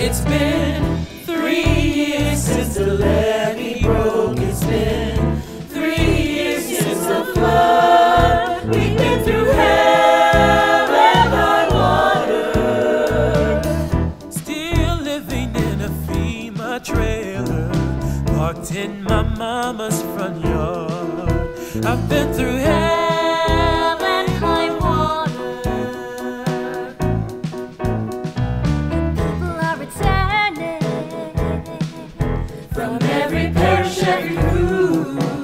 It's been three years since the levee broke. It's been three years since the flood. We've been through hell and high water. Still living in a FEMA trailer, parked in my mama's front yard. I've been through hell. every parish, every crew.